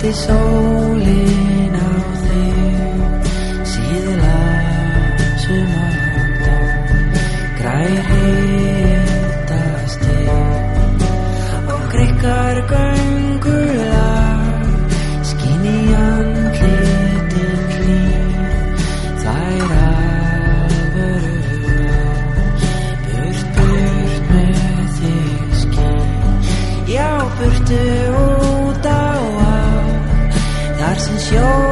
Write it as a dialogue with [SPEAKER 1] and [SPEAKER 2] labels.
[SPEAKER 1] gleymdi sólin á þig síðla sumaranda græri hittast þig og greikar gangula skinni andlitin hlýr þær alvöru burt burt með þig skil já burtu og Oh.